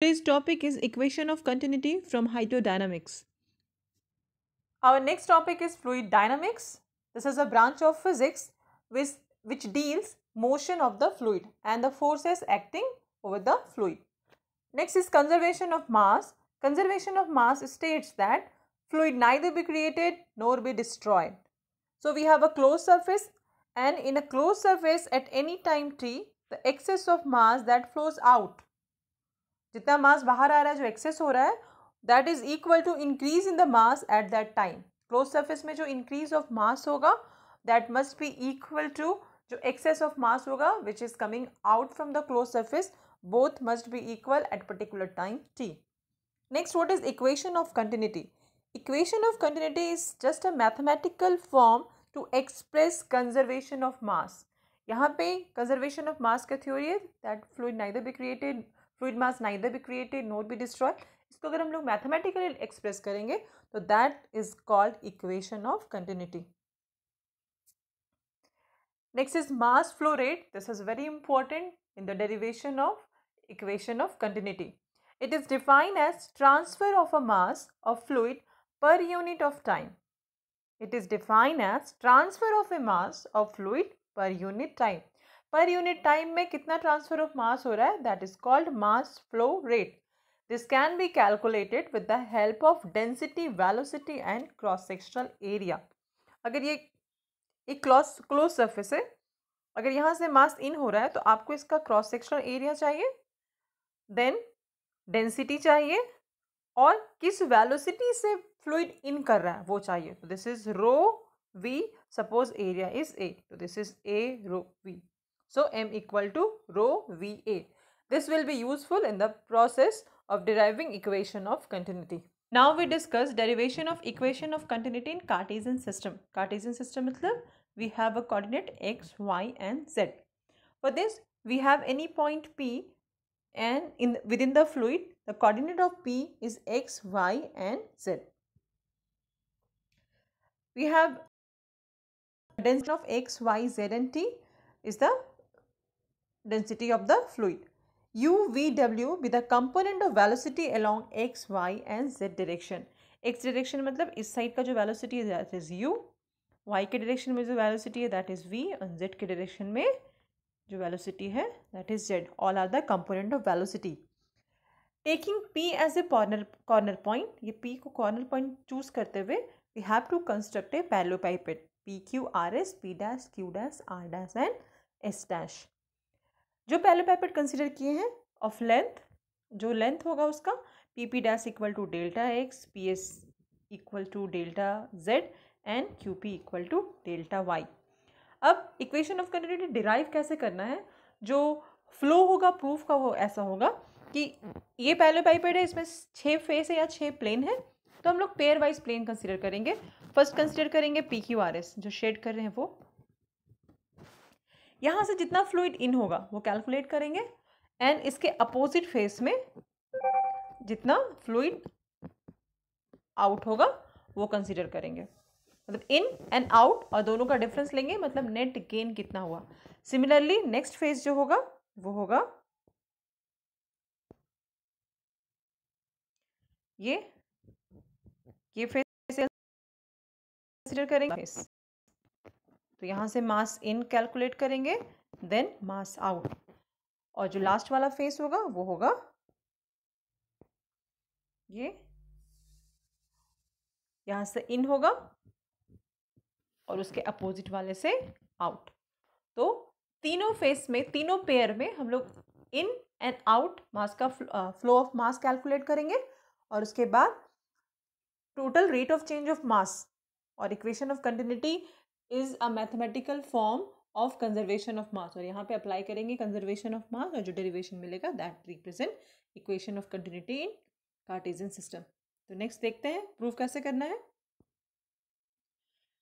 Today's topic is equation of continuity from hydrodynamics. Our next topic is fluid dynamics. This is a branch of physics which, which deals motion of the fluid and the forces acting over the fluid. Next is conservation of mass. Conservation of mass states that fluid neither be created nor be destroyed. So we have a closed surface and in a closed surface at any time t the excess of mass that flows out जितना मास बाहर आ रहा है, जो excess हो रहा है that is equal to increase in the mass at that time close surface में जो इंक्रीज ऑफ़ मास होगा that must be equal to जो एक्सेस ऑफ़ मास होगा which is coming out from the close surface both must be equal at particular time T next what is equation of continuity equation of continuity is just a mathematical form to express conservation of mass यहाँ पे conservation of mass का theory है that flu neither be created fluid mass neither be created not be destroy इसको अगर हम लोग mathematically express करेंगे तो that is called equation of continuity next is mass flow rate this is very important in the derivation of equation of continuity. It is defined as transfer of a mass of fluid per unit of time. It is defined as transfer of a mass of fluid per unit time. Per unit time में कितना transfer of mass हो रहा है? That is called mass flow rate this can be calculated with the help of density velocity and cross sectional area अगर ये एक close close surface है, अगर यहाँ से मास इन हो रहा है तो आपको इसका क्रॉस सेक्शनल एरिया चाहिए देन डेंसिटी चाहिए और किस वेलोसिटी से फ्लूड इन कर रहा है, वो चाहिए। तो this is rho V suppose area is A तो this is A rho V So m equal to rho VA. This will be useful in the process of deriving equation of continuity. Now we discuss derivation of equation of continuity in Cartesian system. Cartesian system matlab we have a coordinate x, y and z. For this we have any point P and in within the fluid the coordinate of P is x, y and z. We have density of x, y, z and t is the density of the fluid. UVW be the component of velocity along x, y and z direction. x direction मतलब इस side का जो velocity है that is u, y के direction में जो velocity है that is v और z के direction में जो velocity है that is z. All are the component of velocity. Taking P as a corner corner point, ये P को corner point choose करते हुए we have to construct a parallelepiped P R S P dash Q dash R dash and S dash. जो पहले पैपेट consider किए हैं of length जो लेंथ होगा उसका P P dash equal to delta X P S equal to delta Z and Q P equal to delta Y अब equation of continuity derive कैसे करना है? जो फ्लो होगा प्रूफ का वो ऐसा होगा कि ये पहले पाइपेड है, इसमें छः फेस है या छः प्लेन है तो हम लोग पेयर वाइज प्लेन कंसिडर करेंगे। फ़र्स्ट कंसिडर करेंगे पी क्यू आर एस जो शेड कर रहे हैं वो। यहाँ से जितना फ्लूड इन होगा, वो कैलकुलेट करेंगे एंड इसके अपोजिट फेस में जितना फ्लूड आउट होगा, वो कंसिडर करेंगे। मतलब इन एंड आउट और दोनों का डिफरेंस लेंगे मतलब नेट गेन कितना हुआ। सिमिलरली नेक्स्ट फ़ेज़ जो होगा, वो होगा ये ये फ़ेज़ कंसिडर करेंगे। फेस तो यहाँ से मास इन कैलकुलेट करेंगे देन मास आउट और जो लास्ट वाला फेस होगा, वो होगा ये। यहाँ से इन होगा और उसके अपोजिट वाले से आउट तो तीनों फेस में, तीनों पेयर में हम लोग इन एंड आउट मास का फ्लो ऑफ़ मास कैलकुलेट करेंगे और उसके बाद total rate of change of mass और equation of continuity is a mathematical form of conservation of mass और यहाँ पे अप्लाई करेंगे कंजर्वेशन ऑफ़ मास और जो डेरिवेशन मिलेगा that represent equation of continuity in Cartesian system तो नेक्स्ट देखते हैं प्रूफ कैसे करना है?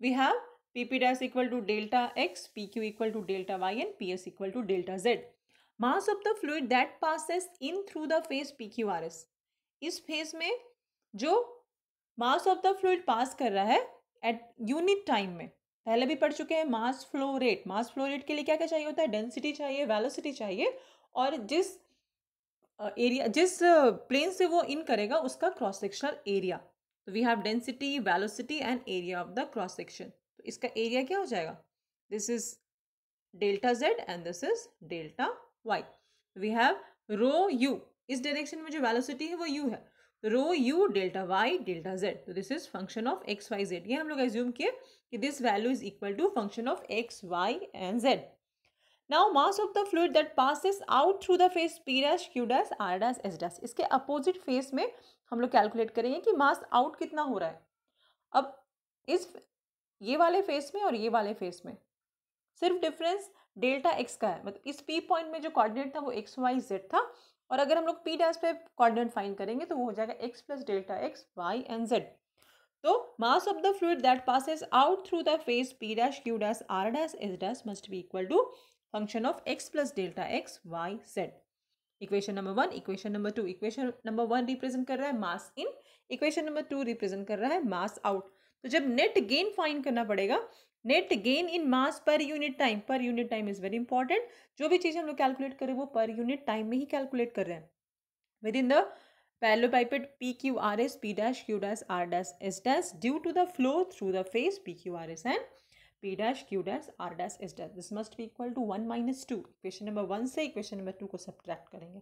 We have P P dash equal to delta X P Q equal to delta Y and P S equal to delta Z mass of the fluid that passes in through the face P Q R S इस face में जो mass of the fluid pass कर रहा है at unit time में पहले भी पढ़ चुके हैं, mass flow rate. Mass flow rate के लिए क्या क्या चाहिए होता है? डेंसिटी चाहिए, वेलोसिटी चाहिए और जिस एरिया, जिस प्लेन से वो इन करेगा, उसका क्रॉस सेक्शनल एरिया। तो we have density velocity and area of the cross section तो इसका एरिया क्या हो जाएगा? This is delta Z and this is delta Y we have rho U इस डायरेक्शन में जो वेलोसिटी है, वो यू है। Rho U delta Y delta Z तो this is function of X Y Z ये हम लोग एज्यूम किए। कि this value is equal to function of X Y and Z now mass of the fluid that passes out through the face P dash Q dash R dash S dash इसके opposite face में हम लोग calculate करेंगे कि मास out कितना हो रहा है। अब इस ये वाले फेस में और ये वाले फेस में। सिर्फ़ डिफरेंस डेल्टा एक्स का है। मतलब इस पी पॉइंट में जो कोऑर्डिनेट था वो एक्स वाई जेड था। और अगर हम लोग पी डैश पे कोऑर्डिनेट फाइंड करेंगे तो वो हो जाएगा X plus delta X Y and Z तो mass of the fluid that passes out through the face P dash Q dash R dash S dash must be equal to function of X plus delta X Y Z equation number one equation number two equation number one represent कर रहा है mass in equation number two represent कर रहा है mass out तो जब net gain find करना पड़ेगा net gain in mass per unit time per unit time is very important जो भी चीज़ हम लोग कैलकुलेट करें, वो पर यूनिट टाइम में ही कैलकुलेट कर रहे हैं. Within the parallelepiped P Q R S P dash Q dash R dash S dash due to the flow through the face P Q R S and P dash Q dash R dash S dash this must भी equal to one minus two equation number one से equation number two को subtract करेंगे।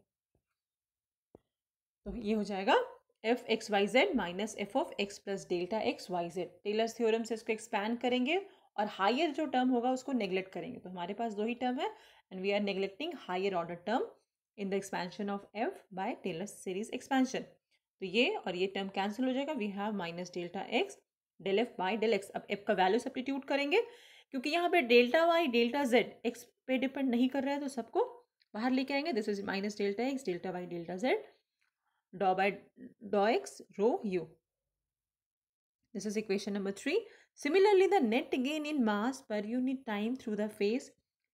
तो ये हो जाएगा F X Y Z minus F of X plus delta X Y Z Taylor theorem से इसको एक्सपैंड करेंगे और हायर जो टर्म होगा उसको नेग्लेक्ट करेंगे। तो हमारे पास दो ही टर्म है and we are neglecting higher order term in the expansion of F by Taylor's series expansion. तो ये और ये टर्म कैंसिल हो जाएगा। We have minus delta X del F by del X. अब एफ़ का वैल्यू सब्सटीट्यूट करेंगे क्योंकि यहाँ पे delta Y delta Z X पे डिपेंड नहीं कर रहा है तो सबको बाहर लेके आएँगे। This is minus delta X delta Y delta Z dou by dou x rho u. This is equation number 3. Similarly, the net gain in mass per unit time through the phase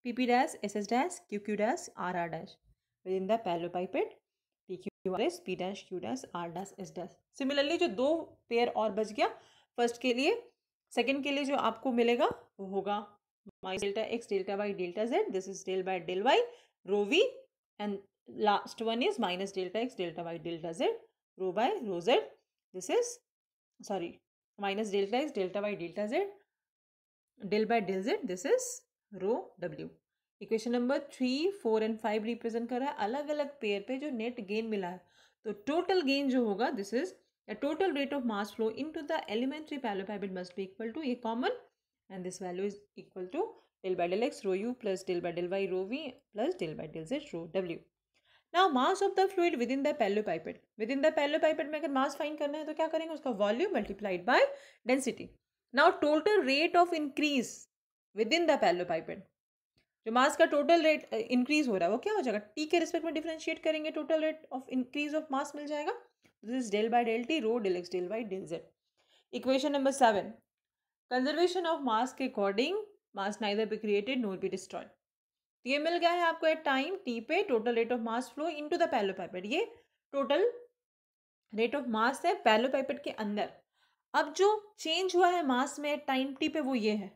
pp dash ss dash qq dash rr dash within the parallelepiped P Q R S P dash Q dash R dash S dash similarly जो दो pair और बच गया first के लिए second के लिए जो आपको मिलेगा, वो होगा minus delta X delta Y delta Z this is del by del Y rho V and last one is minus delta X delta Y delta Z rho by rho Z this is sorry minus delta X delta Y delta Z del by del Z this is rho W equation number three four and five represent कर रहा है अलग अलग pair पे जो net gain मिला है। तो टोटल गेन जो होगा this is the total rate of mass flow into the elementary parallelepiped must be equal to ये common and this value is equal to del by del X rho U plus del by del Y rho V plus del by del Z rho W now mass of the fluid within the parallelepiped within the parallelepiped में अगर mass find करना है तो क्या करेंगे? उसका volume multiplied by density now total rate of increase within the parallelepiped जो mass का टोटल रेट इंक्रीज हो रहा है। वो क्या हो जाएगा? टी के रिस्पेक्ट में डिफ्रेंशिएट करेंगे total rate of increase of mass मिल जाएगा। This del by del T rho del X del Y del Z equation number seven conservation of mass के according mass neither be created nor be destroyed तो ये मिल गया है आपको at time T पे total rate of mass flow into the parallelepiped ये total rate of मास है पैलोपाइपेट के अंदर। अब जो चेंज हुआ है मास में एट टाइम टी पे वो ये है।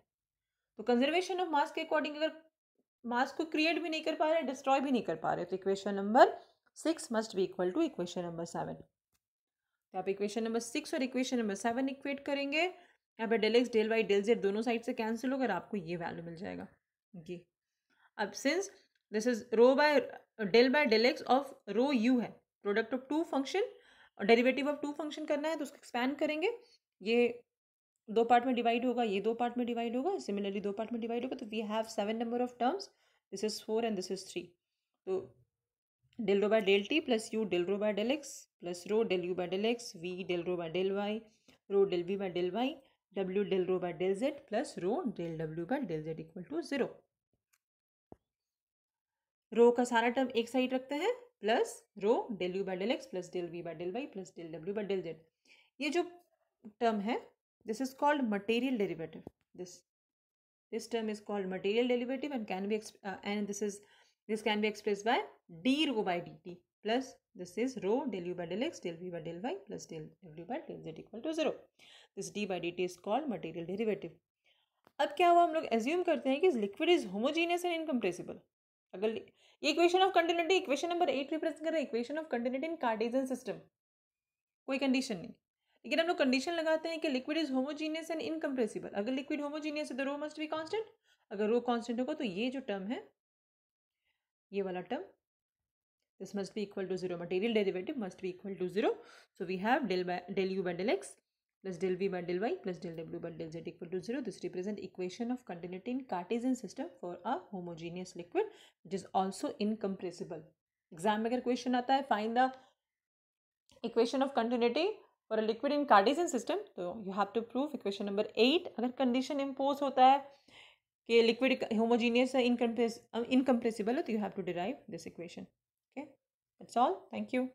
तो कंजर्वेशन ऑफ़ मास के अकॉर्डिंग अगर मास को क्रिएट भी नहीं कर पा रहे डिस्ट्रॉय भी नहीं कर पा रहे तो equation number six must be equal to equation number seven तो आप इक्वेशन नंबर सिक्स और इक्वेशन नंबर सेवन इक्वेट करेंगे, यहाँ पे del x del y del z दोनों साइड से कैंसिल होकर आपको ये वैल्यू मिल जाएगा। ये अब since this is rho by del by del x of rho u है product of two function derivative of two function करना है तो उसको एक्सपैंड करेंगे। ये दो पार्ट में डिवाइड होगा ये दो पार्ट में डिवाइड होगा सिमिलरली दो पार्ट में डिवाइड होगा तो we have seven number of terms this is four and this is three तो del rho by del T plus U del rho by del X plus rho del U by del X V del rho by del Y rho del V by del Y W del rho by del Z plus rho del W by del Z equal to zero rho का सारा term एक side रखते हैं plus rho del u by del x plus del v by del y plus del W by del Z ये जो term है is called material derivative this this term is called material derivative and can be and this is this can be express by d rho by d t plus this is rho del u by del x del v by del y plus del W by del Z equal to zero this D by D T is called material derivative अब क्या हुआ? हम लोग assume करते हैं कि liquid is homogeneous and incompressible अगर equation of continuity equation number eight represent कर रहा है equation of continuity in Cartesian system कोई कंडीशन नहीं। लेकिन हम लोग कंडीशन लगाते हैं कि liquid is homogeneous and incompressible अगर लिक्विड होमोजीनियस है तो रो मस्ट बी कॉन्स्टेंट अगर रो कॉन्स्टेंट होगा तो ये जो टर्म है, ये वाला term this must be equal to zero material derivative must be equal to zero so we have del del u by del x plus del v by del y plus del W by del z equal to zero this represent equation of continuity in Cartesian system for a homogeneous liquid which is also incompressible exam में अगर question आता है find the equation of continuity for a liquid in Cartesian system तो you have to prove equation number eight अगर condition impose होता है कि liquid homogeneous incompress incompressible हो तो you have to derive this equation okay it's all thank you